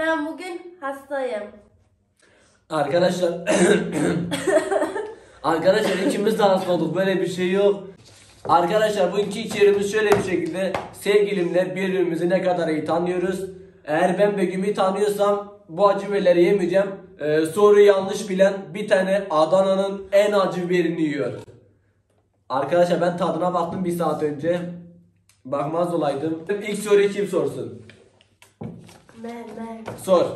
Ben bugün hastayım. Arkadaşlar Arkadaşlar ikimiz de hasta olduk böyle bir şey yok. Arkadaşlar bugünkü içeriğimiz şöyle bir şekilde sevgilimle birbirimizi ne kadar iyi tanıyoruz. Eğer ben Begüm'ü tanıyorsam bu acı biberleri yemeyeceğim. Ee, soruyu yanlış bilen bir tane Adana'nın en acı biberini yiyor. Arkadaşlar ben tadına baktım bir saat önce. Bakmaz olaydım. İlk soruyu kim sorsun? Sor.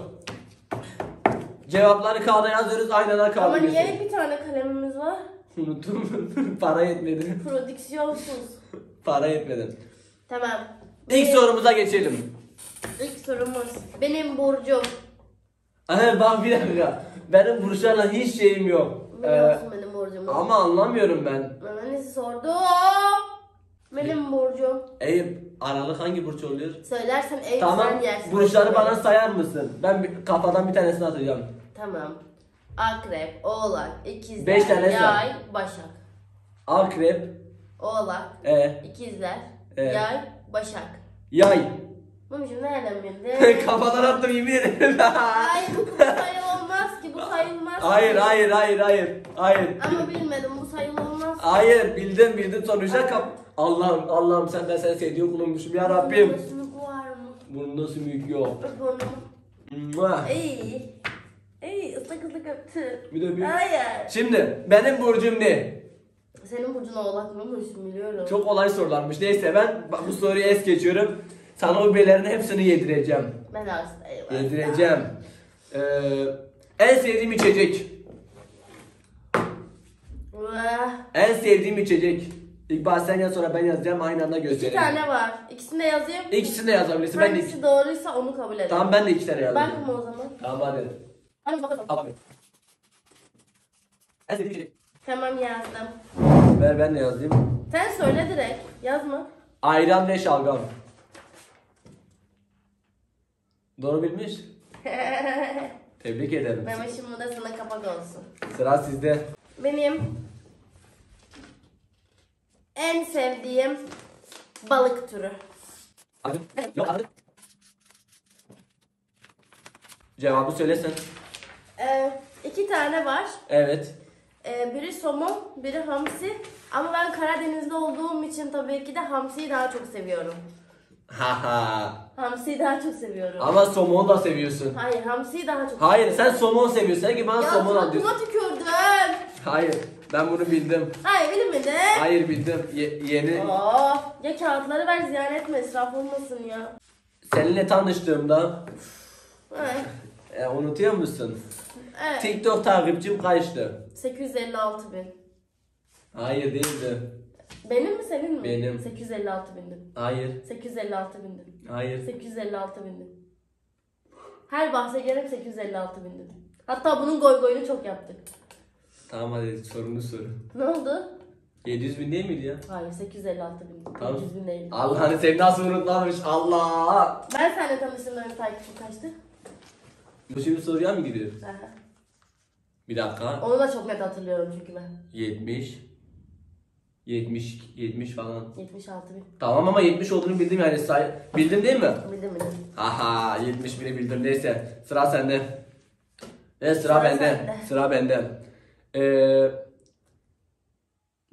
Cevapları kağıda yazıyoruz aynadan kağıda Ama niye bir tane kalemimiz var? Unuttum. Para yetmedi. Prodüksiyonsuz. Para yetmedi. Tamam. İlk Benim- sorumuza geçelim. İlk sorumuz. Benim burcum. Aha, bak bir dakika. Benim burçlarla hiç şeyim yok. Ee, Biliyorsun benim burcumu. ama anlamıyorum ben. Ben size sordum. Benim burcum. Eyüp Aralık hangi burç oluyor? Söylersen Eyüp tamam. sen yersin. Burçları bana sayar mısın? Ben bir, kafadan bir tanesini atacağım. Tamam. Akrep, Oğlak, İkizler, Beş tane say. Yay, Başak. Akrep, Oğlak, e, İkizler, Evet. Yay, Başak. yay. Şimdi nereden bildin? kafadan attım yemin ederim. Ay bu, bu sayı olmaz ki bu sayılmaz. hayır hayır hayır hayır. Hayır. Ama bilmedim bu sayılmaz. Hayır bildim bildim sonuçta kap. Allah'ım Allah'ım sen ben seni sevdiğin kulunmuşum ya Rabbim. Sümük var mı? Burnunda sümük yok. Öp burnumu. Mua. Ey. Ey ıslak ıslak öptü. Bir de bir. Hayır. Şimdi benim burcum ne? Senin burcun oğlak mıymış biliyorum. Çok kolay sorularmış. Neyse ben bu soruyu es geçiyorum. Sana o biberilerin hepsini yedireceğim. Ben hastayım. Yedireceğim. Ee, en sevdiğim içecek. Vah. En sevdiğim içecek. İlk başta sen yaz sonra ben yazacağım aynı anda İki tane var. İkisini de yazayım. İkisini de yazabilirsin. Ben de Hangisi doğruysa onu kabul ederim. Tamam ben de iki tane yazacağım. Bakma o zaman. Tamam hadi. Hadi bakalım. Al bakayım. En içecek. Tamam yazdım. Ver ben de yazayım. Sen söyle direkt. Yazma. Ayran ve şalgam. Doğru bilmiş. Tebrik ederim. Mehmet şimdi de sana kapak olsun. Sıra sizde. Benim en sevdiğim balık türü. Hadi. Yok hadi. Cevabı söylesen. Ee, iki tane var. Evet. Ee, biri somon, biri hamsi. Ama ben Karadeniz'de olduğum için tabii ki de hamsiyi daha çok seviyorum. Haha. Hamsiyi daha çok seviyorum. Ama somon da seviyorsun. Hayır, hamsiyi daha çok Hayır sen somon seviyorsun. Sen ki bana Ya somon al diyorsun. tükürdün. Hayır. Ben bunu bildim. Hayır, bilemedin. Hayır bildim. Ye- yeni. Aa, ya kağıtları ver ziyan etme, israf olmasın ya. Seninle tanıştığımda Ay, e, unutuyor musun? Evet. TikTok takipçim kaçtı? 856 bin. Hayır değildi. Benim mi senin mi? Benim. 856 bindim. Hayır. 856 bindim. Hayır. 856 bindim. Her bahse gelip 856 bindim. Hatta bunun goy goyunu çok yaptık. Tamam hadi sorunu sor. Ne oldu? 700 bin değil miydi ya? Hayır 856 bindim. Tamam. 700 bin değil. Allah'ını seveyim nasıl unutmamış Allah. Ben seninle tanıştığımda benim takipçim kaçtı? Bu şimdi soruya mı gidiyor? Aha. Bir dakika. Onu da çok net hatırlıyorum çünkü ben. 70 70 70 falan. 76 bin. Tamam ama 70 olduğunu bildim yani say. Bildim değil mi? Bildim bildim. Haha 70 bini bildim neyse. Sıra sende. Evet sıra, Sıra bende. sende. Sıra bende. Ee,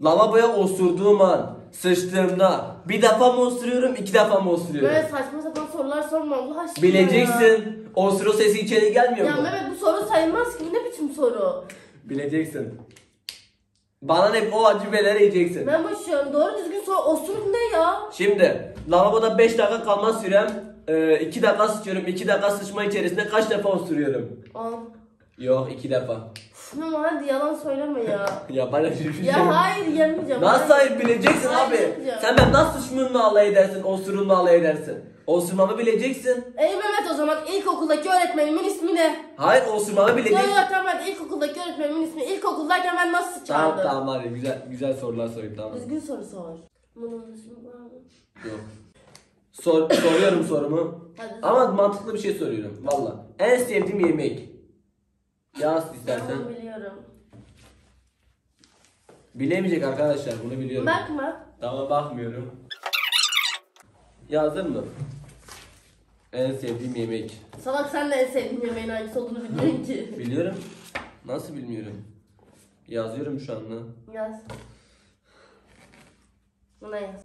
lavaboya osurduğum an sıçtığımda bir defa mı osuruyorum iki defa mı osuruyorum? Böyle saçma sapan sorular sorma Allah aşkına ya. Bileceksin. Osuru sesi içeri gelmiyor Ya mu? Mehmet bu soru sayılmaz ki. Bu ne biçim soru? Bileceksin. Bana ne o acı biberleri yiyeceksin. Ben başlıyorum. Doğru düzgün soru. Osuruk ne ya? Şimdi lavaboda 5 dakika kalma sürem 2 dakika sıçıyorum. 2 dakika sıçma içerisinde kaç defa osuruyorum? Al. Yok 2 defa. Mehmet hadi yalan söyleme ya. Ya bana hiçbir şey ya hayır yemeyeceğim. Nasıl hayır bileceksin Hayır, abi. yapacağım. Sen ben nasıl sıçmamla alay edersin, osurumla alay edersin. Osurmamı bileceksin. Ey Mehmet o zaman ilkokuldaki öğretmenimin ismi ne? Hayır osurmamı Yok bileceksin. yok tamam ilkokuldaki öğretmenimin ismi. İlkokuldayken ben nasıl Tamam sıçardım? tamam hadi güzel güzel sorular sorayım tamam. Düzgün soru sor. Bunun ismi var mı? Yok. Sor, soruyorum sorumu. Hadi. Ama mantıklı bir şey soruyorum. Valla. En sevdiğim yemek. Yaz Ben istersen. bunu biliyorum. Bilemeyecek arkadaşlar bunu biliyorum. Bakma. Tamam bakmıyorum. Yazdın mı? En sevdiğim yemek. Salak sen de en sevdiğin yemeğin hangisi olduğunu biliyorsun ki. Biliyorum. Nasıl bilmiyorum. Yazıyorum şu anda. Yaz. Buna yaz.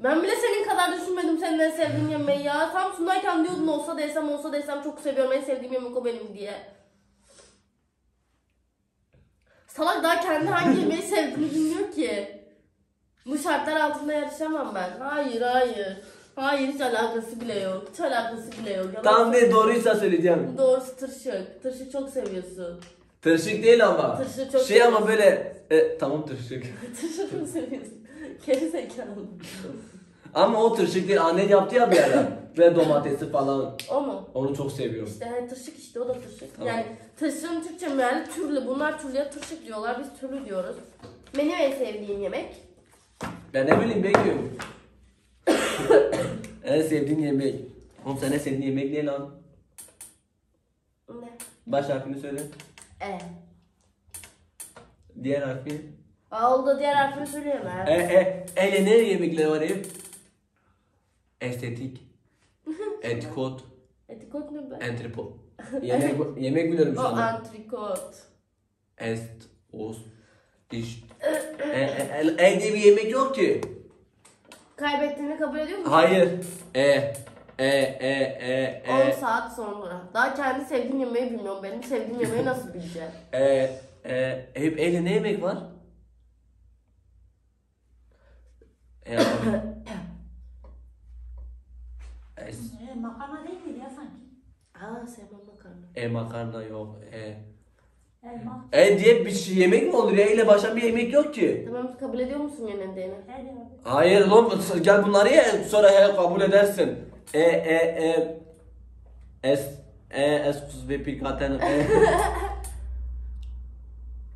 Ben bile senin kadar düşünmedim senin en sevdiğin yemeği ya. Tam sundayken diyordun olsa desem olsa desem çok seviyorum en sevdiğim yemek o benim diye. Salak daha kendi hangi yemeği sevdiğini bilmiyor ki. Bu şartlar altında yarışamam ben. Hayır hayır. Hayır hiç alakası bile yok. Hiç alakası bile yok. Yalan Tam ne doğruysa söyleyeceğim. Doğrusu tırşık. Tırşık çok seviyorsun. Tırşık değil ama. Tırşık çok Şey ama böyle e, tamam tırşık. Tırşık çok seviyorsun. Geri zekalı. Ama o tırşık değil. Annen yaptı ya bir ara. Ve domatesi falan. O mu? Onu çok seviyorum. İşte yani tırşık işte o da tırşık. Tamam. Yani tırşığın Türkçe meali türlü. Bunlar türlüye tırşık diyorlar. Biz türlü diyoruz. Benim en sevdiğim yemek. Ben ne bileyim bekliyorum. en sevdiğin yemek. Oğlum sen en sevdiğin yemek ne lan? Ne? Baş harfini söyle. E. Diğer harfi. Aa oldu diğer harfini söyleyemem. E e ele ne yemekler var hep? Estetik. Etikot. Etikot ne be? Entripot. Yemek, yemek biliyorum O şu anda. antrikot. Est, os, iş. e, e, e, e diye bir yemek yok ki. Kaybettiğini kabul ediyor musun? Hayır. E, e, e, e, 10 e, saat sonra. Daha kendi sevdiğim yemeği bilmiyorum. Benim sevdiğim yemeği nasıl bileceğim? e, e, hep ele ne yemek var? E, es, Ee, makarna değil miydi ya sanki? Aa sevmem makarna. e makarna yok. E. Elma. E diye bir şey yemek mi olur ya? ile başlayan bir yemek yok ki. Tamam kabul ediyor musun yenildiğini? Abi. Hayır oğlum gel bunları ye sonra he kabul edersin. E e e es e es kuz ve pikaten e.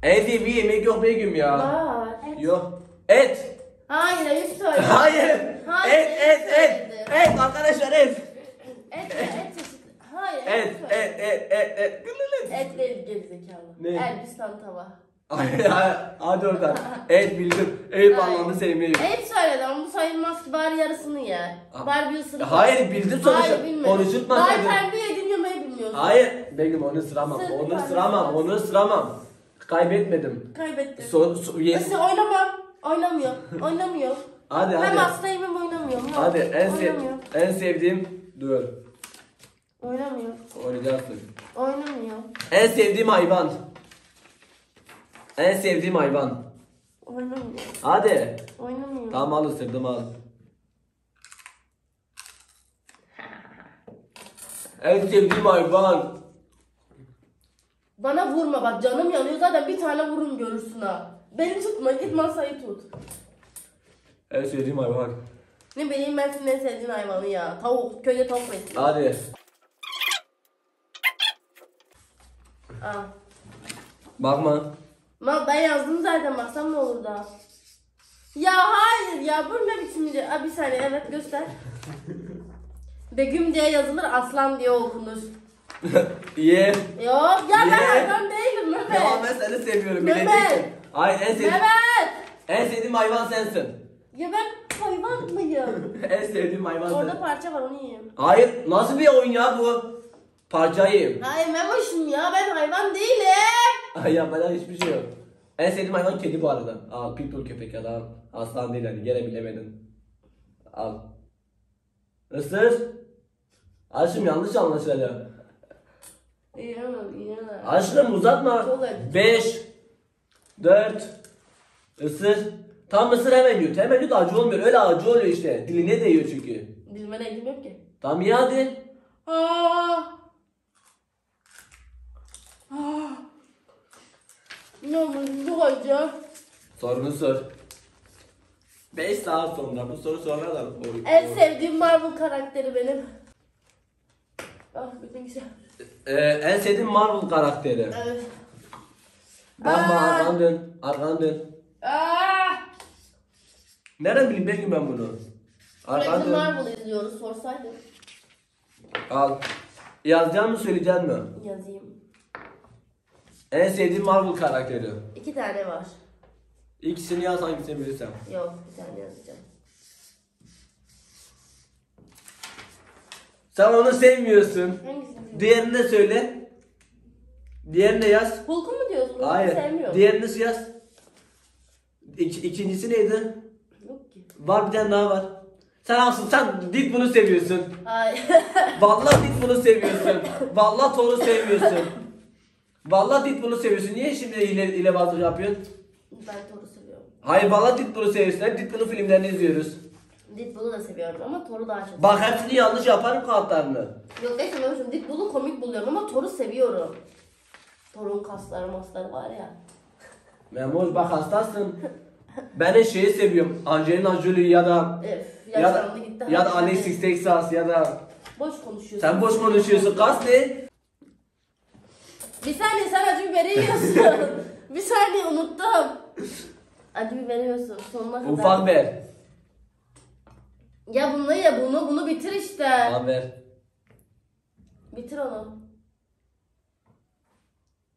E diye bir yemek yok Begüm ya. Var. Yok. Et. Hayır ayıp söyle. Hayır. Hayır, Et et. Et arkadaşlar et. Et et çeşitli. Hayır Et et söyle. et et et et. Gülülü. Et gerizekalı. Ne? Elbistan tava. Hadi oradan. Et bildim. Et Hayır. anlamını sevmeyi. Et söyledim ama bu sayılmaz ki bari yarısını ye. Ha- Bari bir ısırık. Hayır bildim sonuçta. Hayır bilmedim. Konuşutma Daha seni. kendi yediğin yemeği bilmiyorsun. Hayır. Begüm onu ısıramam. Sırf Onu tane ısıramam. ısır. Onu ısıramam. Kaybetmedim. Kaybettim. So, so, ye- Nasıl oynamam. Oynamıyor. Oynamıyor. Hadi Hem hadi. hastayım hem oynamıyorum. Hadi en sev Oynamıyor. en sevdiğim dur. Oynamıyor. Oynayacaksın. Oynamıyor. En sevdiğim hayvan. En sevdiğim hayvan. Oynamıyor. Hadi. Oynamıyor. Tamam al ısırdım al. En sevdiğim hayvan. Bana vurma bak canım yanıyor zaten bir tane vurun görürsün ha. Beni tutma git masayı tut. En sevdiğim hayvan. Ne bileyim ben senin en sevdiğin hayvanı ya. Tavuk. Köyde tavuk besliyor. Hadi. Aa. Bakma. Ma ben yazdım zaten baksam ne olur da. Ya hayır ya bu ne biçim bir Aa, bir saniye evet göster. Begüm diye yazılır aslan diye okunur. Ye. Yok ya ben Ye. hayvan değilim Mehmet. Ya ben seni seviyorum. Mehmet. Bileceksin. Hayır en sevdiğim, Mehmet. en sevdiğim hayvan sensin. Ya ben hayvan mıyım? en sevdiğim hayvan Orada sensin. parça var onu yiyeyim. Hayır nasıl bir oyun ya bu? Parçayı. Hayır Memoş'um ya ben hayvan değilim. Ay yapacak hiçbir şey yok. En sevdiğim hayvan kedi bu arada. Al pitbull köpek ya da aslan değil hani gene bilemedin. Al. Isır. Aşkım yanlış anlaşılacak. Yiyemem yiyemem. Aşkım uzatma. Çok acı. 5 4 Isır. Tam ısır hemen yut. Hemen yut acı olmuyor. Öyle acı oluyor işte. Diline değiyor çünkü. Dilime elim yok ki. Tamam ye hadi. Aa. Ne olmuş bu acı? Sorunu sor. 5 saat sonra bu soru sonra da En sevdiğim Marvel karakteri benim. Ah bütün şey. Ee, en sevdiğim Marvel karakteri. Evet. Bakma Aa. arkanı dön. Arkanı dön. Aa! Nereden bileyim belki ben bunu? Arkanı Sürekli dön. Marvel izliyoruz sorsaydın. Al. Yazacağım mı söyleyeceğim mi? Yazayım. En sevdiğim Marvel karakteri. İki tane var. İkisini yaz hangisini bilirsem. Yok bir tane yazacağım. Sen onu sevmiyorsun. Hangisini? Diğerini de söyle. Diğerini de yaz. Hulk'u mu diyorsun? Hulk'u Hayır. sevmiyorum. Diğerini yaz. İki, ikincisi neydi? Yok ki. Var bir tane daha var. Sen aslında sen Deadpool'u seviyorsun. Ay. Vallahi Deadpool'u seviyorsun. Vallahi Thor'u sevmiyorsun. Vallahi Deadpool'u seviyorsun. Niye şimdi ile, ile bazı yapıyorsun? ben Thor'u seviyorum. Hayır vallahi Deadpool'u seviyorsun. Hep Deadpool'un filmlerini izliyoruz. Deadpool'u da seviyorum ama Thor'u daha çok Bak hepsini yanlış yaparım kağıtlarını. Yok ne seviyormuşum. Deadpool'u komik buluyorum ama Thor'u seviyorum. Thor'un kasları masları var ya. Memoş bak hastasın. Ben de şeyi seviyorum. Angelina Jolie ya da Öf. ya da, Yaşlandı gitti. ya da Alexis Texas ya da Boş konuşuyorsun. sen boş konuşuyorsun. Kas ne? Bir saniye sen acı biberi yiyorsun. bir saniye unuttum. Acı biberi yiyorsun sonuna kadar. Ufak ver. Ya bunu ye bunu bunu bitir işte. Tamam ver. Bitir onu.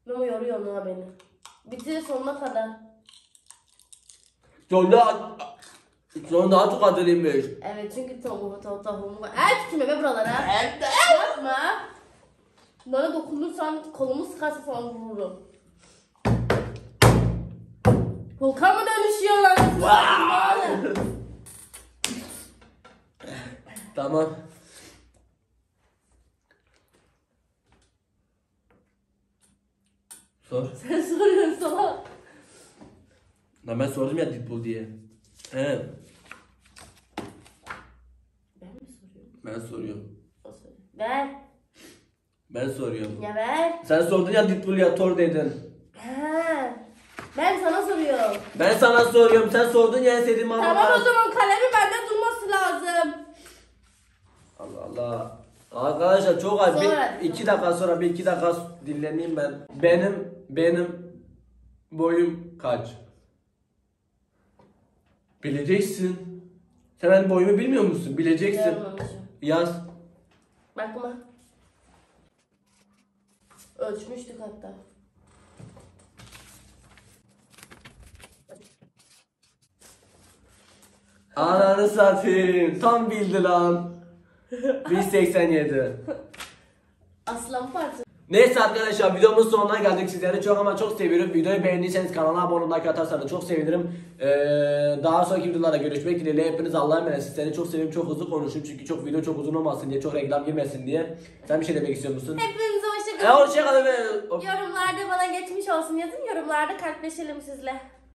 Memo yoruyor ona beni. Bitir sonuna kadar. Sonra sonra daha çok acılıymış. Evet çünkü tavuğumu var. El tutayım be buralara. Yapma. Bana dokunursan kolumu sıkarsa sana vururum. Hulk'a mı dönüşüyor lan? Tamam. Sor. Sen soruyorsun sana. Lan ben sordum ya Deadpool diye. He. Ben mi soruyorum? Ben soruyorum. O soruyor. Ver. Ben soruyorum. Ya ver. Sen sordun ya Deadpool ya Thor dedin. Ha. Ben sana soruyorum. Ben sana soruyorum. Sen sordun ya en sevdiğim Marvel Tamam o zaman kalemi bende durması lazım. Allah Allah. Arkadaşlar çok az. Sonra. Bir, iki dakika sonra bir iki dakika dinleneyim ben. Benim benim boyum kaç? Bileceksin. Sen benim boyumu bilmiyor musun? Bileceksin. Yaz. Bakma. Ölçmüştük hatta. Ananı satayım. Tam bildi lan. 187. Aslan parçası. Neyse arkadaşlar videomuzun sonuna geldik. Sizleri çok ama çok seviyorum. Videoyu beğendiyseniz kanala abone olmayı atarsanız çok sevinirim. Ee, daha sonraki videolarda görüşmek dileğiyle. Hepiniz Allah'a emanet. Sizleri çok seviyorum. Çok hızlı konuşuyorum. Çünkü çok video çok uzun olmasın diye. Çok reklam girmesin diye. Sen bir şey demek istiyor musun? Hepinize E hoşçakalın. hoşçakalın. be. Yorumlarda bana geçmiş olsun yazın. Yorumlarda kalpleşelim sizle.